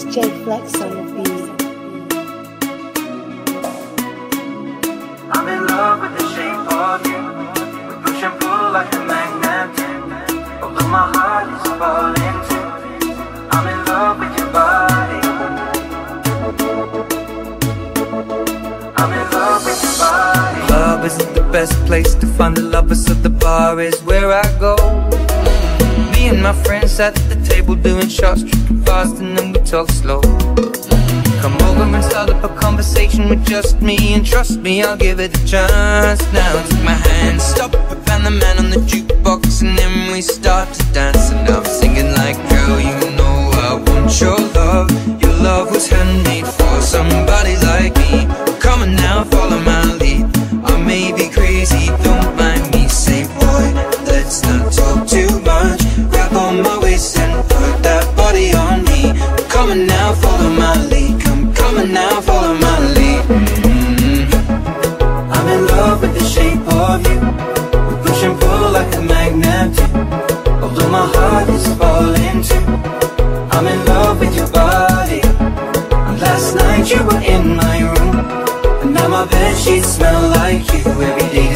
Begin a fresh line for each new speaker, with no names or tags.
It's Jay Flex on the beat.
I'm in love with the shape of you. We push and pull like a magnet. Although my heart is falling too. I'm in love with your body. I'm in love with your body. Club isn't the best place to find the lovers, so the bar is where I go. And my friends sat at the table doing shots, tripping fast, and then we talk slow. Come over and start up a conversation with just me And trust me, I'll give it a chance Now take my hand, stop Van the Man on the jukebox And then we start to dance And I'm singing like my heart is falling too. I'm in love with your body. And Last night you were in my room. And now my bed sheets smell like you every day.